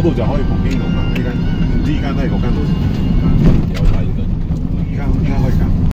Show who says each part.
Speaker 1: 嗰度就可以望見到。呢間間都係嗰間。